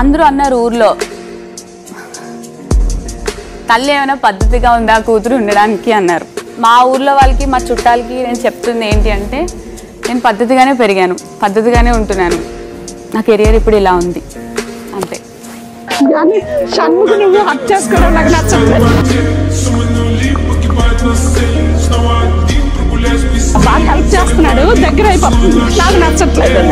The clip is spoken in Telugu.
అందరూ అన్నారు ఊర్లో. తల్లి ఏమైనా పద్ధతిగా ఉందా కూతురు ఉండడానికి అన్నారు. మా ఊర్లో వాళ్ళకి మా చుట్టాలకి నేను చెప్తుంది ఏంటి అంటే నేను పద్ధతిగానే పెరిగాను పద్ధతిగానే ఉంటున్నాను. నా కెరియర్ ఇప్పుడు ఇలా ఉంది అంతే. కానీ షణ్ముఖ నువ్వు హక్ చేసుకోవడం నాకు నచ్చట్లేదు. బాగా హెల్ప్ చేస్తున్నాడు దగ్గర అయిపోతుంది నాకు నచ్చట్లేదు.